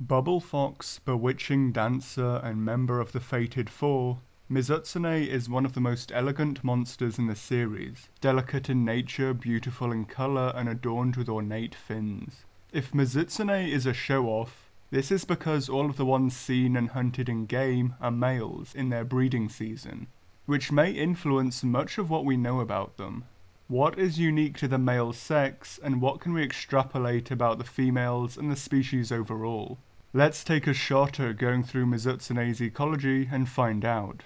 Bubble Fox, bewitching dancer and member of the Fated Four, Mizutsune is one of the most elegant monsters in the series, delicate in nature, beautiful in colour, and adorned with ornate fins. If Mizutsune is a show-off, this is because all of the ones seen and hunted in game are males in their breeding season, which may influence much of what we know about them. What is unique to the male sex, and what can we extrapolate about the females and the species overall? Let's take a shot at going through Mizutsune's ecology and find out.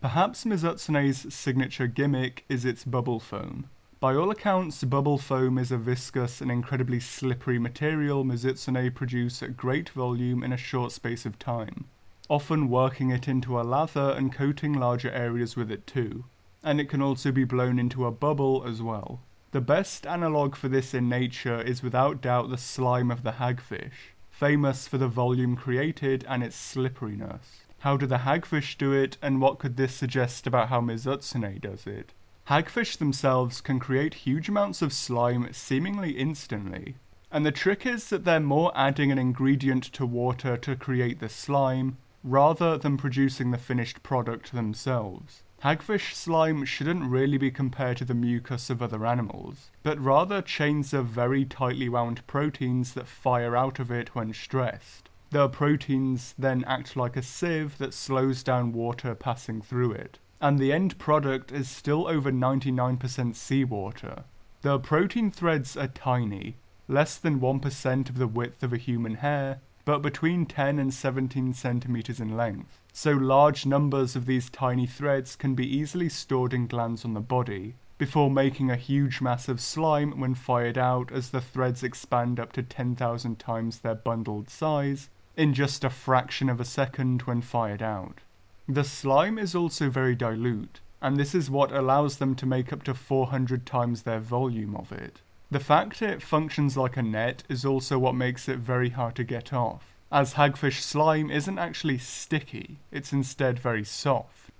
Perhaps Mizutsune's signature gimmick is its bubble foam. By all accounts, bubble foam is a viscous and incredibly slippery material Mizutsune produce at great volume in a short space of time, often working it into a lather and coating larger areas with it too. And it can also be blown into a bubble as well. The best analogue for this in nature is without doubt the slime of the hagfish famous for the volume created and its slipperiness. How do the hagfish do it, and what could this suggest about how Mizutsune does it? Hagfish themselves can create huge amounts of slime seemingly instantly, and the trick is that they're more adding an ingredient to water to create the slime, rather than producing the finished product themselves. Hagfish slime shouldn't really be compared to the mucus of other animals, but rather chains of very tightly wound proteins that fire out of it when stressed. The proteins then act like a sieve that slows down water passing through it, and the end product is still over 99% seawater. The protein threads are tiny, less than 1% of the width of a human hair, but between 10 and 17 centimeters in length so large numbers of these tiny threads can be easily stored in glands on the body, before making a huge mass of slime when fired out as the threads expand up to 10,000 times their bundled size in just a fraction of a second when fired out. The slime is also very dilute, and this is what allows them to make up to 400 times their volume of it. The fact it functions like a net is also what makes it very hard to get off as hagfish slime isn't actually sticky, it's instead very soft.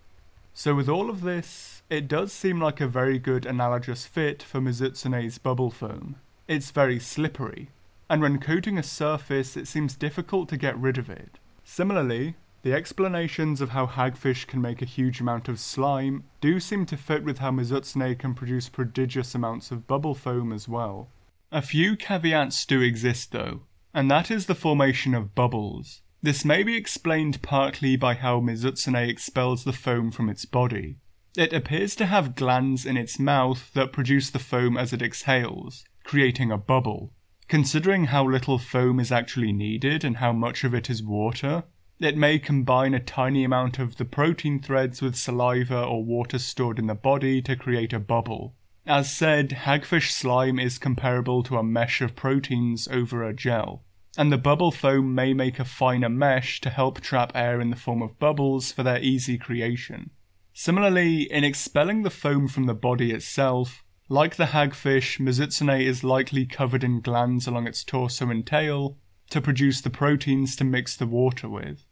So with all of this, it does seem like a very good analogous fit for Mizutsune's bubble foam. It's very slippery, and when coating a surface it seems difficult to get rid of it. Similarly, the explanations of how hagfish can make a huge amount of slime do seem to fit with how Mizutsune can produce prodigious amounts of bubble foam as well. A few caveats do exist though, and that is the formation of bubbles. This may be explained partly by how Mizutsune expels the foam from its body. It appears to have glands in its mouth that produce the foam as it exhales, creating a bubble. Considering how little foam is actually needed and how much of it is water, it may combine a tiny amount of the protein threads with saliva or water stored in the body to create a bubble. As said, hagfish slime is comparable to a mesh of proteins over a gel, and the bubble foam may make a finer mesh to help trap air in the form of bubbles for their easy creation. Similarly, in expelling the foam from the body itself, like the hagfish, Mizutsune is likely covered in glands along its torso and tail to produce the proteins to mix the water with.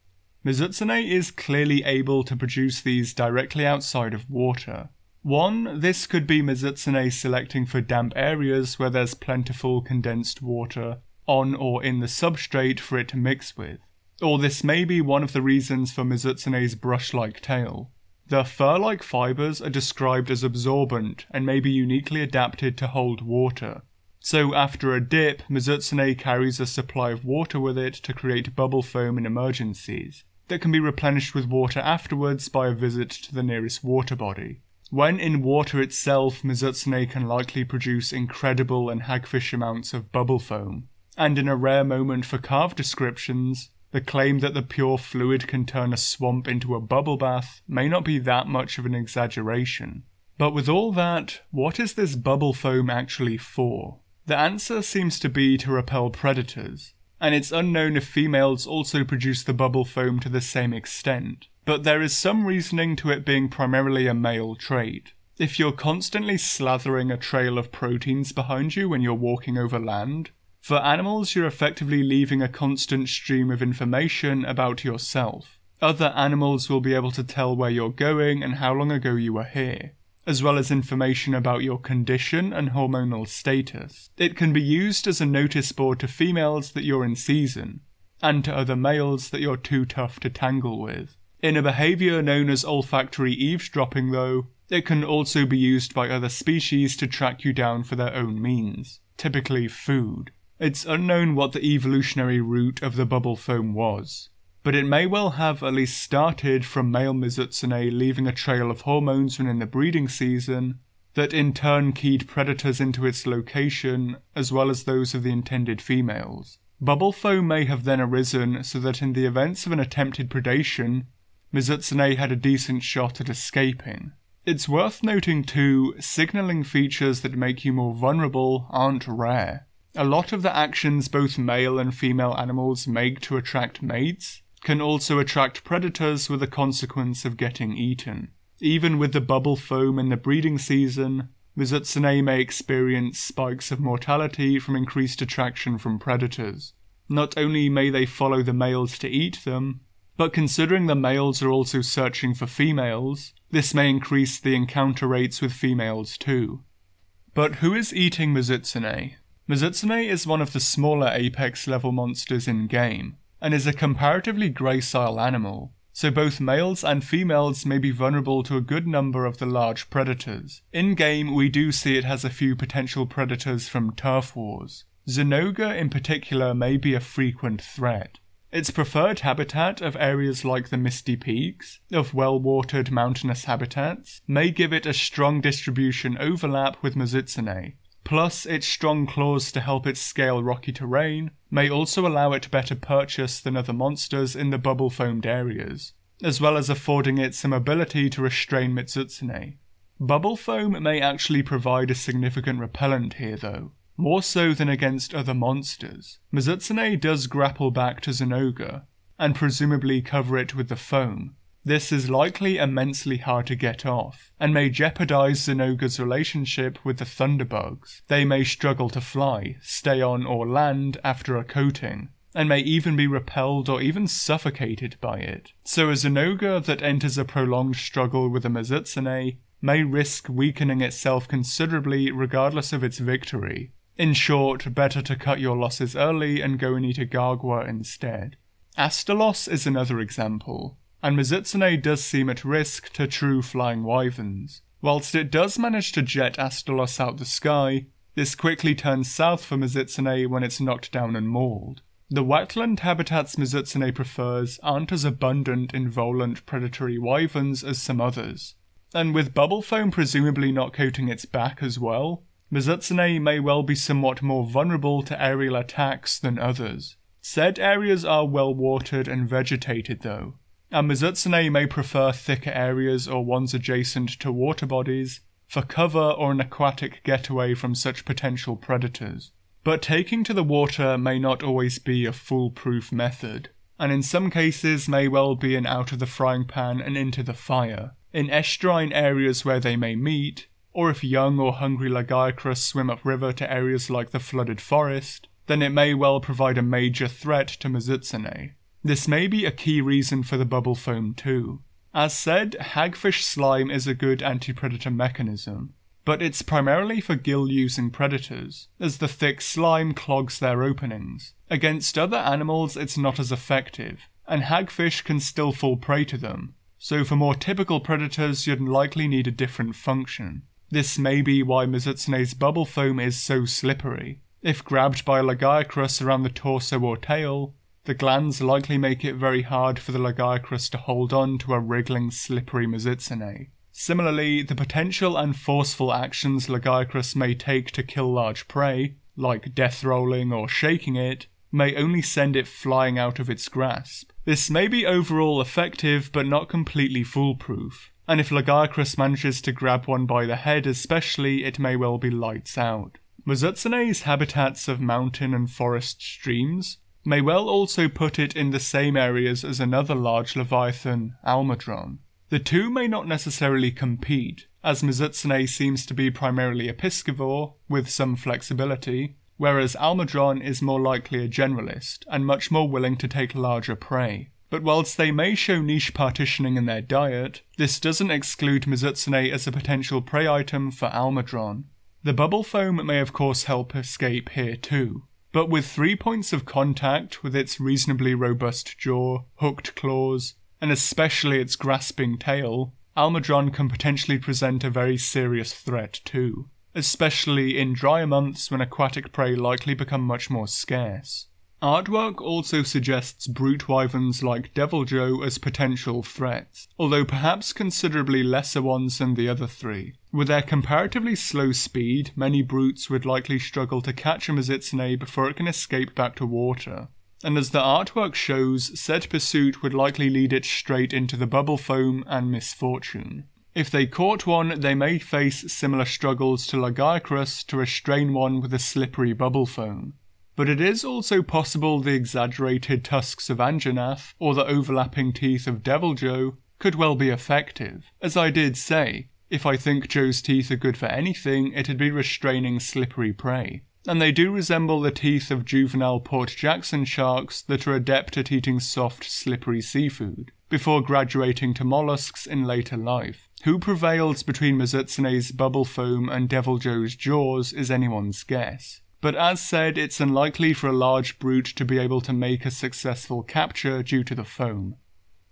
Mizutsune is clearly able to produce these directly outside of water, one, this could be Mizutsune selecting for damp areas where there's plentiful condensed water on or in the substrate for it to mix with. Or this may be one of the reasons for Mizutsune's brush-like tail. The fur-like fibers are described as absorbent and may be uniquely adapted to hold water. So after a dip, Mizutsune carries a supply of water with it to create bubble foam in emergencies, that can be replenished with water afterwards by a visit to the nearest water body. When in water itself, Mizutsune can likely produce incredible and hagfish amounts of bubble foam. And in a rare moment for carved descriptions, the claim that the pure fluid can turn a swamp into a bubble bath may not be that much of an exaggeration. But with all that, what is this bubble foam actually for? The answer seems to be to repel predators, and it's unknown if females also produce the bubble foam to the same extent but there is some reasoning to it being primarily a male trait. If you're constantly slathering a trail of proteins behind you when you're walking over land, for animals you're effectively leaving a constant stream of information about yourself. Other animals will be able to tell where you're going and how long ago you were here, as well as information about your condition and hormonal status. It can be used as a notice board to females that you're in season, and to other males that you're too tough to tangle with. In a behaviour known as olfactory eavesdropping, though, it can also be used by other species to track you down for their own means, typically food. It's unknown what the evolutionary root of the bubble foam was, but it may well have at least started from male Mizutsune leaving a trail of hormones when in the breeding season that in turn keyed predators into its location, as well as those of the intended females. Bubble foam may have then arisen so that in the events of an attempted predation, Mizutsune had a decent shot at escaping. It's worth noting too, signalling features that make you more vulnerable aren't rare. A lot of the actions both male and female animals make to attract mates can also attract predators with the consequence of getting eaten. Even with the bubble foam in the breeding season, Mizutsune may experience spikes of mortality from increased attraction from predators. Not only may they follow the males to eat them, but considering the males are also searching for females, this may increase the encounter rates with females too. But who is eating Mizutsune? Mizutsune is one of the smaller apex level monsters in game, and is a comparatively gracile animal, so both males and females may be vulnerable to a good number of the large predators. In game, we do see it has a few potential predators from turf wars. Zinogre in particular may be a frequent threat. Its preferred habitat of areas like the Misty Peaks, of well watered mountainous habitats, may give it a strong distribution overlap with Mizutsune, plus its strong claws to help it scale rocky terrain, may also allow it better purchase than other monsters in the bubble foamed areas, as well as affording it some ability to restrain Mizutsune. Bubble foam may actually provide a significant repellent here though, more so than against other monsters. Mizutsune does grapple back to Zinogre, and presumably cover it with the foam, this is likely immensely hard to get off, and may jeopardize Zinogre's relationship with the Thunderbugs. They may struggle to fly, stay on or land after a coating, and may even be repelled or even suffocated by it. So a Zinogre that enters a prolonged struggle with a Mizutsune may risk weakening itself considerably regardless of its victory. In short, better to cut your losses early and go and eat a Gargwa instead. Astalos is another example and Mizutsune does seem at risk to true flying wyverns. Whilst it does manage to jet Astalos out the sky, this quickly turns south for Mizutsune when it's knocked down and mauled. The wetland habitats Mizutsune prefers aren't as abundant in volant predatory wyverns as some others, and with bubble foam presumably not coating its back as well, Mizutsune may well be somewhat more vulnerable to aerial attacks than others. Said areas are well watered and vegetated though, and Mizutsune may prefer thicker areas or ones adjacent to water bodies for cover or an aquatic getaway from such potential predators. But taking to the water may not always be a foolproof method, and in some cases may well be an out of the frying pan and into the fire. In estuarine areas where they may meet, or if young or hungry Lagiacrus swim upriver to areas like the flooded forest, then it may well provide a major threat to Mizutsune. This may be a key reason for the bubble foam too. As said, hagfish slime is a good anti-predator mechanism, but it's primarily for gill-using predators, as the thick slime clogs their openings. Against other animals it's not as effective, and hagfish can still fall prey to them, so for more typical predators you'd likely need a different function. This may be why Mizutsune's bubble foam is so slippery. If grabbed by a Lagiacrus around the torso or tail, the glands likely make it very hard for the Lagiacrus to hold on to a wriggling, slippery Mizutsune. Similarly, the potential and forceful actions Lagiacrus may take to kill large prey, like death rolling or shaking it, may only send it flying out of its grasp. This may be overall effective, but not completely foolproof, and if Lagiacrus manages to grab one by the head especially, it may well be lights out. Mizutsune's habitats of mountain and forest streams may well also put it in the same areas as another large leviathan, Almudron. The two may not necessarily compete, as Mizutsune seems to be primarily a piscivore, with some flexibility, whereas Almudron is more likely a generalist, and much more willing to take larger prey. But whilst they may show niche partitioning in their diet, this doesn't exclude Mizutsune as a potential prey item for Almudron. The bubble foam may of course help escape here too, but with three points of contact with its reasonably robust jaw, hooked claws, and especially its grasping tail, Almudron can potentially present a very serious threat too, especially in drier months when aquatic prey likely become much more scarce. Artwork also suggests brute wyverns like Deviljho as potential threats, although perhaps considerably lesser ones than the other three. With their comparatively slow speed, many brutes would likely struggle to catch a Mizutsune before it can escape back to water. And as the artwork shows, said pursuit would likely lead it straight into the bubble foam and misfortune. If they caught one, they may face similar struggles to Lagiacrus to restrain one with a slippery bubble foam but it is also possible the exaggerated tusks of Anjanath or the overlapping teeth of Deviljho, could well be effective. As I did say, if I think Jho's teeth are good for anything, it'd be restraining slippery prey. And they do resemble the teeth of juvenile Port Jackson sharks that are adept at eating soft, slippery seafood, before graduating to mollusks in later life. Who prevails between Mizutsune's bubble foam and Deviljho's jaws is anyone's guess but as said, it's unlikely for a large brute to be able to make a successful capture due to the foam.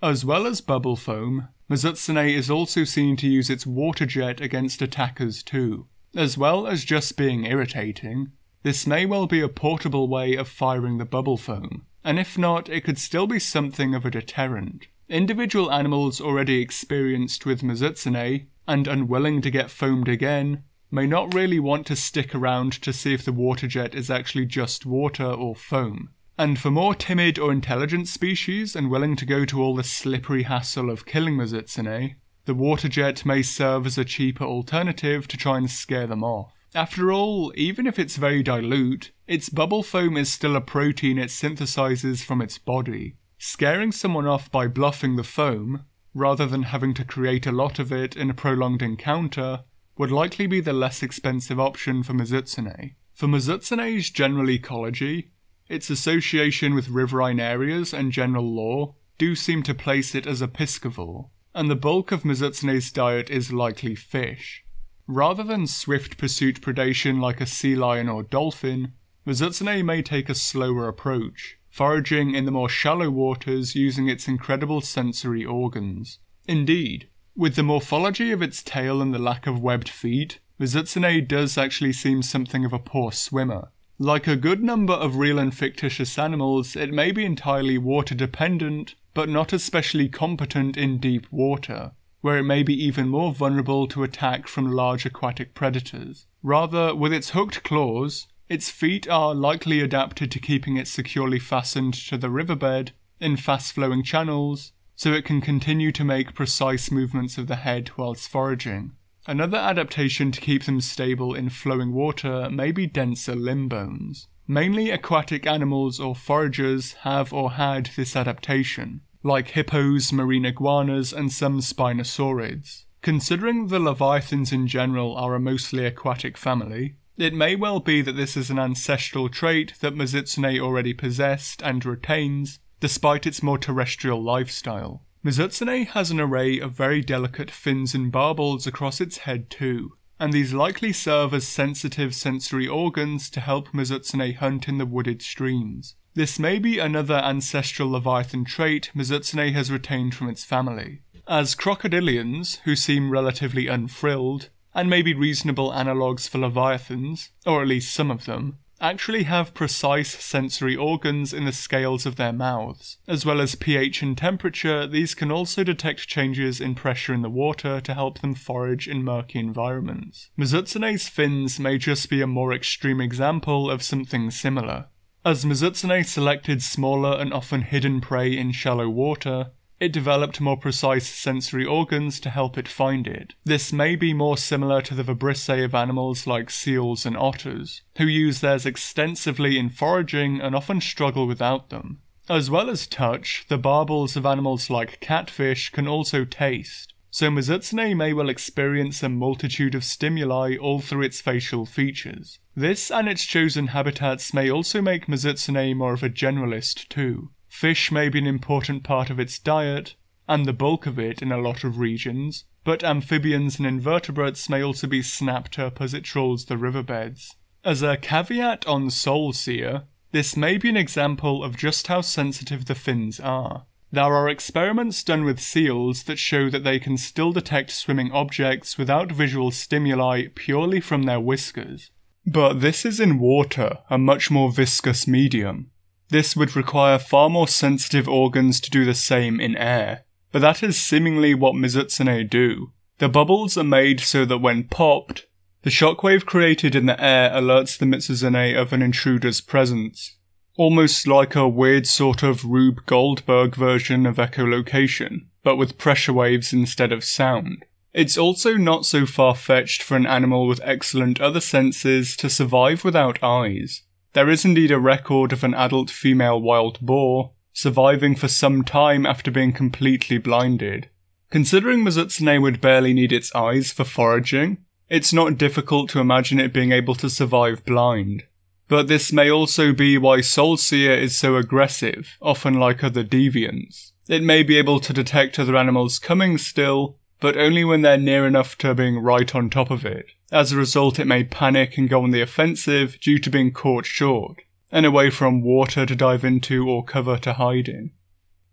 As well as bubble foam, Mizutsune is also seen to use its water jet against attackers too. As well as just being irritating, this may well be a portable way of firing the bubble foam, and if not, it could still be something of a deterrent. Individual animals already experienced with Mizutsune, and unwilling to get foamed again, may not really want to stick around to see if the water jet is actually just water or foam. And for more timid or intelligent species and willing to go to all the slippery hassle of killing Mizutsune, the water jet may serve as a cheaper alternative to try and scare them off. After all, even if it's very dilute, its bubble foam is still a protein it synthesizes from its body. Scaring someone off by bluffing the foam, rather than having to create a lot of it in a prolonged encounter, would likely be the less expensive option for Mizutsune. For Mizutsune's general ecology, its association with riverine areas and general lore do seem to place it as a piscivore, and the bulk of Mizutsune's diet is likely fish. Rather than swift pursuit predation like a sea lion or dolphin, Mizutsune may take a slower approach, foraging in the more shallow waters using its incredible sensory organs. Indeed, with the morphology of its tail and the lack of webbed feet, Mizutsune does actually seem something of a poor swimmer. Like a good number of real and fictitious animals, it may be entirely water dependent, but not especially competent in deep water, where it may be even more vulnerable to attack from large aquatic predators. Rather, with its hooked claws, its feet are likely adapted to keeping it securely fastened to the riverbed in fast flowing channels, so it can continue to make precise movements of the head whilst foraging. Another adaptation to keep them stable in flowing water may be denser limb bones. Mainly aquatic animals or foragers have or had this adaptation, like hippos, marine iguanas, and some spinosaurids. Considering the leviathans in general are a mostly aquatic family, it may well be that this is an ancestral trait that Mizutsune already possessed and retains, despite its more terrestrial lifestyle. Mizutsune has an array of very delicate fins and barbels across its head too, and these likely serve as sensitive sensory organs to help Mizutsune hunt in the wooded streams. This may be another ancestral leviathan trait Mizutsune has retained from its family. As crocodilians, who seem relatively unfrilled, and may be reasonable analogues for leviathans, or at least some of them, actually have precise sensory organs in the scales of their mouths. As well as pH and temperature, these can also detect changes in pressure in the water to help them forage in murky environments. Mizutsune's fins may just be a more extreme example of something similar. As Mizutsune selected smaller and often hidden prey in shallow water, it developed more precise sensory organs to help it find it. This may be more similar to the vibrissae of animals like seals and otters, who use theirs extensively in foraging and often struggle without them. As well as touch, the barbels of animals like catfish can also taste, so Mizutsune may well experience a multitude of stimuli all through its facial features. This and its chosen habitats may also make Mizutsune more of a generalist too, Fish may be an important part of its diet, and the bulk of it in a lot of regions, but amphibians and invertebrates may also be snapped up as it trawls the riverbeds. As a caveat on Soulseer, this may be an example of just how sensitive the fins are. There are experiments done with seals that show that they can still detect swimming objects without visual stimuli purely from their whiskers. But this is in water, a much more viscous medium. This would require far more sensitive organs to do the same in air, but that is seemingly what Mizutsune do. The bubbles are made so that when popped, the shockwave created in the air alerts the Mizutsune of an intruder's presence, almost like a weird sort of Rube Goldberg version of echolocation, but with pressure waves instead of sound. It's also not so far fetched for an animal with excellent other senses to survive without eyes. There is indeed a record of an adult female wild boar surviving for some time after being completely blinded. Considering Mizutsune would barely need its eyes for foraging, it's not difficult to imagine it being able to survive blind. But this may also be why Soulseer is so aggressive, often like other deviants. It may be able to detect other animals coming still, but only when they're near enough to being right on top of it. As a result, it may panic and go on the offensive due to being caught short, and away from water to dive into or cover to hide in.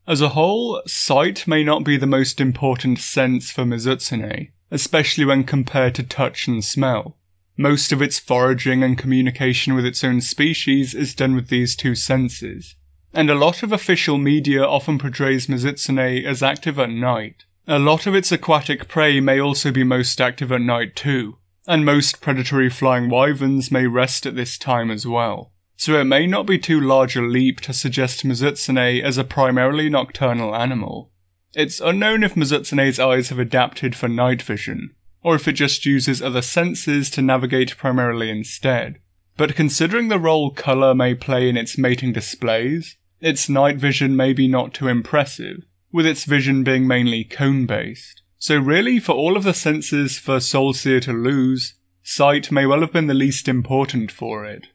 As a whole, sight may not be the most important sense for Mizutsune, especially when compared to touch and smell. Most of its foraging and communication with its own species is done with these two senses, and a lot of official media often portrays Mizutsune as active at night. A lot of its aquatic prey may also be most active at night too, and most predatory flying wyverns may rest at this time as well. So it may not be too large a leap to suggest Mizutsune as a primarily nocturnal animal. It's unknown if Mizutsune's eyes have adapted for night vision, or if it just uses other senses to navigate primarily instead. But considering the role colour may play in its mating displays, its night vision may be not too impressive, with its vision being mainly cone based. So really, for all of the senses for Soulseer to lose, sight may well have been the least important for it.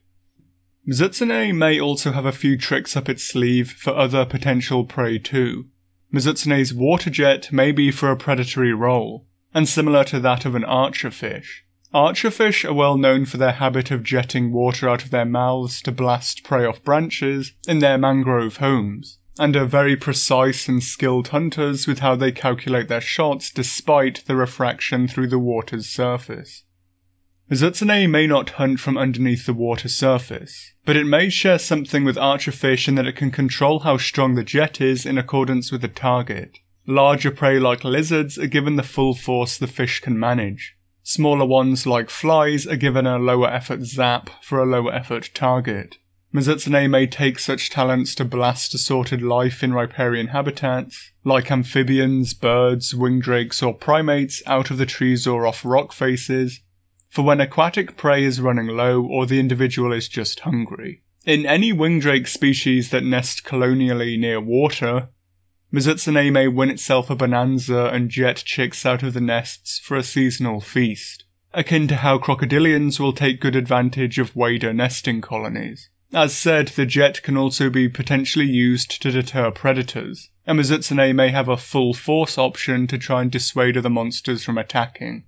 Mizutsune may also have a few tricks up its sleeve for other potential prey too. Mizutsune's water jet may be for a predatory role, and similar to that of an archerfish. Archerfish are well known for their habit of jetting water out of their mouths to blast prey off branches in their mangrove homes and are very precise and skilled hunters with how they calculate their shots despite the refraction through the water's surface. Mizutsune may not hunt from underneath the water surface, but it may share something with archerfish in that it can control how strong the jet is in accordance with the target. Larger prey like lizards are given the full force the fish can manage. Smaller ones like flies are given a lower effort zap for a lower effort target. Mizutsune may take such talents to blast assorted life in riparian habitats, like amphibians, birds, winged drakes, or primates, out of the trees or off rock faces, for when aquatic prey is running low or the individual is just hungry. In any winged drake species that nest colonially near water, Mizutsune may win itself a bonanza and jet chicks out of the nests for a seasonal feast, akin to how crocodilians will take good advantage of wader nesting colonies. As said, the jet can also be potentially used to deter predators, and Mizutsune may have a full force option to try and dissuade other monsters from attacking.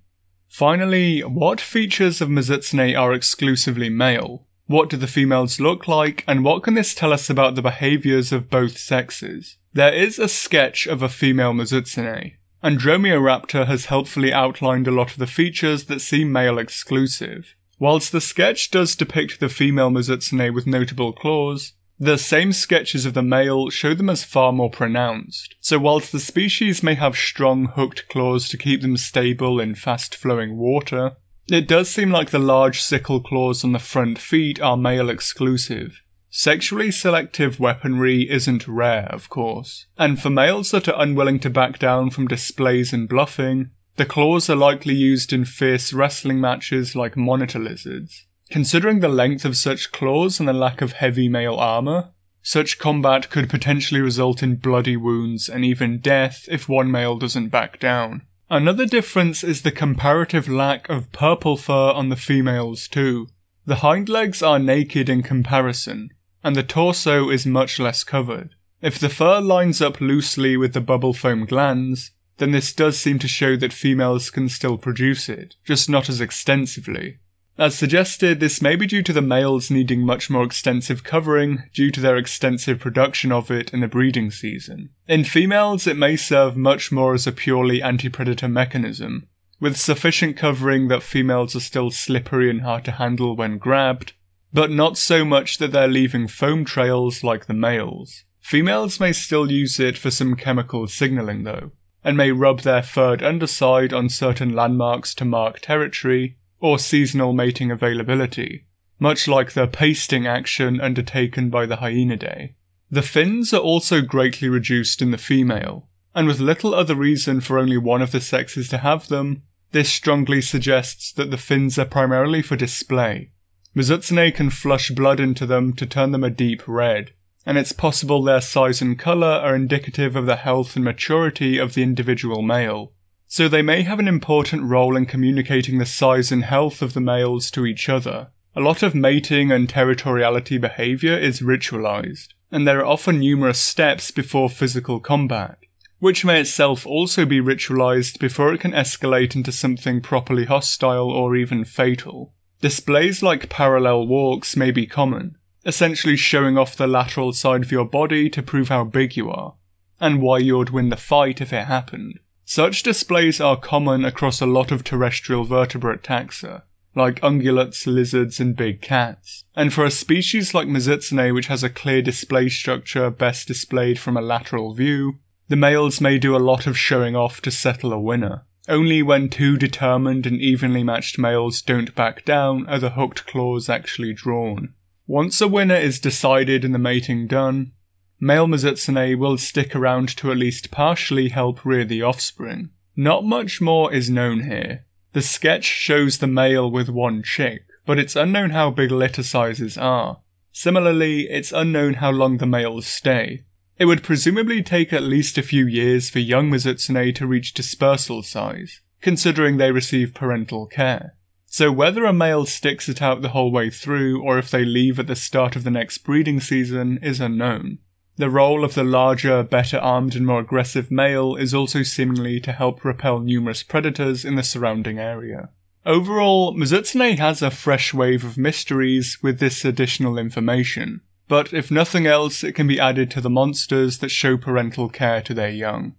Finally, what features of Mizutsune are exclusively male? What do the females look like, and what can this tell us about the behaviours of both sexes? There is a sketch of a female Mizutsune, and Dromaeoraptor has helpfully outlined a lot of the features that seem male exclusive. Whilst the sketch does depict the female Mizutsune with notable claws, the same sketches of the male show them as far more pronounced. So whilst the species may have strong hooked claws to keep them stable in fast flowing water, it does seem like the large sickle claws on the front feet are male exclusive. Sexually selective weaponry isn't rare, of course, and for males that are unwilling to back down from displays and bluffing, the claws are likely used in fierce wrestling matches like monitor lizards. Considering the length of such claws and the lack of heavy male armor, such combat could potentially result in bloody wounds and even death if one male doesn't back down. Another difference is the comparative lack of purple fur on the females too. The hind legs are naked in comparison, and the torso is much less covered. If the fur lines up loosely with the bubble foam glands, then this does seem to show that females can still produce it, just not as extensively. As suggested, this may be due to the males needing much more extensive covering due to their extensive production of it in the breeding season. In females, it may serve much more as a purely anti-predator mechanism, with sufficient covering that females are still slippery and hard to handle when grabbed, but not so much that they're leaving foam trails like the males. Females may still use it for some chemical signalling though, and may rub their furred underside on certain landmarks to mark territory or seasonal mating availability, much like the pasting action undertaken by the Hyaenidae. The fins are also greatly reduced in the female, and with little other reason for only one of the sexes to have them, this strongly suggests that the fins are primarily for display. Mizutsune can flush blood into them to turn them a deep red, and it's possible their size and colour are indicative of the health and maturity of the individual male so they may have an important role in communicating the size and health of the males to each other. A lot of mating and territoriality behaviour is ritualized, and there are often numerous steps before physical combat, which may itself also be ritualized before it can escalate into something properly hostile or even fatal. Displays like parallel walks may be common, essentially showing off the lateral side of your body to prove how big you are, and why you would win the fight if it happened. Such displays are common across a lot of terrestrial vertebrate taxa, like ungulates, lizards, and big cats. And for a species like Mizutsune which has a clear display structure best displayed from a lateral view, the males may do a lot of showing off to settle a winner. Only when two determined and evenly matched males don't back down are the hooked claws actually drawn. Once a winner is decided and the mating done, male Mizutsune will stick around to at least partially help rear the offspring. Not much more is known here. The sketch shows the male with one chick, but it's unknown how big litter sizes are. Similarly, it's unknown how long the males stay. It would presumably take at least a few years for young Mizutsune to reach dispersal size, considering they receive parental care. So whether a male sticks it out the whole way through or if they leave at the start of the next breeding season is unknown. The role of the larger, better armed and more aggressive male is also seemingly to help repel numerous predators in the surrounding area. Overall, Mizutsune has a fresh wave of mysteries with this additional information, but if nothing else, it can be added to the monsters that show parental care to their young.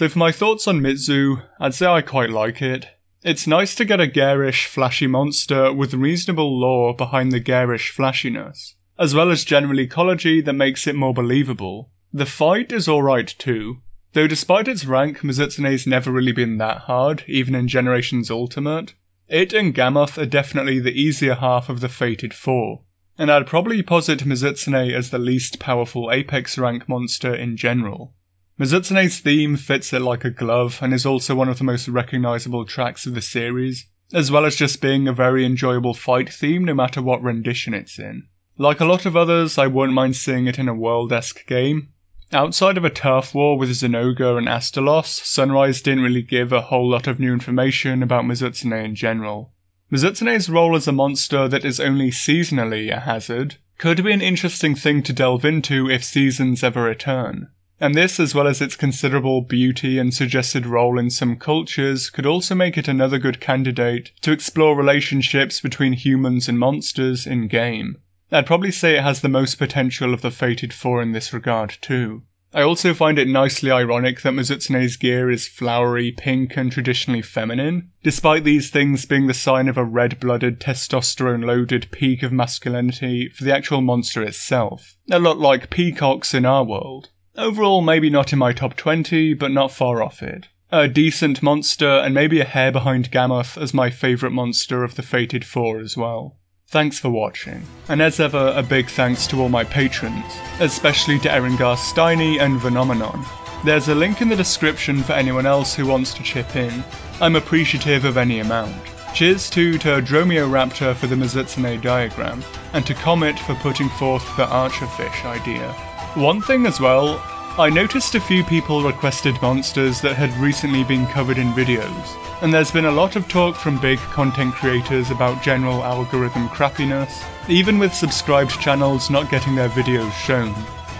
So for my thoughts on Mitsu, I'd say I quite like it. It's nice to get a garish, flashy monster with reasonable lore behind the garish flashiness as well as general ecology that makes it more believable. The fight is alright too, though despite its rank, Mizutsune's never really been that hard, even in Generations Ultimate. It and Gammoth are definitely the easier half of the Fated Four, and I'd probably posit Mizutsune as the least powerful Apex rank monster in general. Mizutsune's theme fits it like a glove and is also one of the most recognizable tracks of the series, as well as just being a very enjoyable fight theme no matter what rendition it's in. Like a lot of others, I won't mind seeing it in a world-esque game. Outside of a turf war with Zinogre and Astalos, Sunrise didn't really give a whole lot of new information about Mizutsune in general. Mizutsune's role as a monster that is only seasonally a hazard could be an interesting thing to delve into if seasons ever return. And this, as well as its considerable beauty and suggested role in some cultures, could also make it another good candidate to explore relationships between humans and monsters in game. I'd probably say it has the most potential of the Fated Four in this regard too. I also find it nicely ironic that Mizutsune's gear is flowery, pink, and traditionally feminine, despite these things being the sign of a red-blooded, testosterone-loaded peak of masculinity for the actual monster itself. A lot like peacocks in our world. Overall, maybe not in my top 20, but not far off it. A decent monster, and maybe a hair behind Gammoth as my favourite monster of the Fated Four as well. Thanks for watching, and as ever a big thanks to all my patrons, especially to Eringar Steiny and Phenomenon. There's a link in the description for anyone else who wants to chip in. I'm appreciative of any amount. Cheers too to Dromaeoraptor for the Mizutsune diagram, and to Comet for putting forth the Archerfish idea. One thing as well, I noticed a few people requested monsters that had recently been covered in videos, and there's been a lot of talk from big content creators about general algorithm crappiness, even with subscribed channels not getting their videos shown.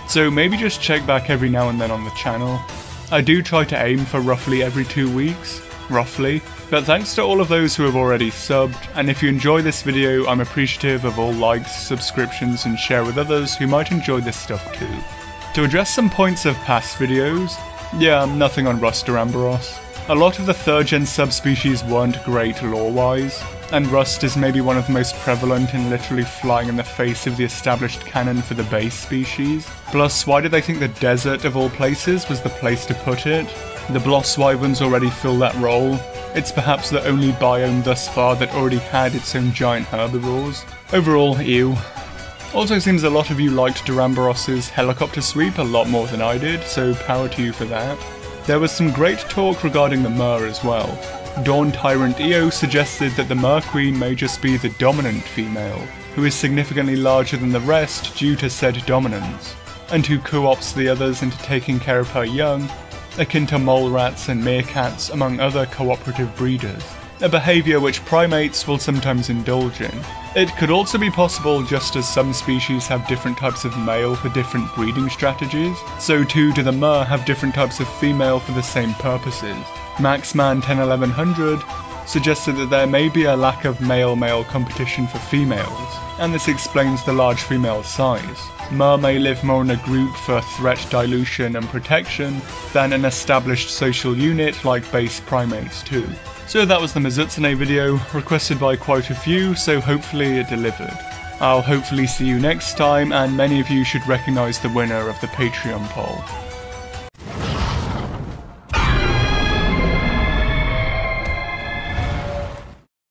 So maybe just check back every now and then on the channel. I do try to aim for roughly every two weeks, roughly. But thanks to all of those who have already subbed, and if you enjoy this video, I'm appreciative of all likes, subscriptions, and share with others who might enjoy this stuff too. To address some points of past videos, yeah, nothing on Rust or. A lot of the third gen subspecies weren't great lore-wise, and Rust is maybe one of the most prevalent in literally flying in the face of the established canon for the base species. Plus, why did they think the desert of all places was the place to put it? The Bloss Wyverns already fill that role. It's perhaps the only biome thus far that already had its own giant herbivores. Overall, ew. Also seems a lot of you liked Duramboros's helicopter sweep a lot more than I did, so power to you for that. There was some great talk regarding the Mer as well. Dawn Tyrant EO suggested that the Mer Queen may just be the dominant female, who is significantly larger than the rest due to said dominance, and who co-ops the others into taking care of her young, akin to mole rats and meerkats among other cooperative breeders, a behaviour which primates will sometimes indulge in. It could also be possible just as some species have different types of male for different breeding strategies, so too do the Mer have different types of female for the same purposes. Maxman 101100 suggested that there may be a lack of male-male competition for females, and this explains the large female size. Mer may live more in a group for threat dilution and protection than an established social unit like base primates too. So that was the Mizutsune video, requested by quite a few, so hopefully it delivered. I'll hopefully see you next time, and many of you should recognise the winner of the Patreon poll.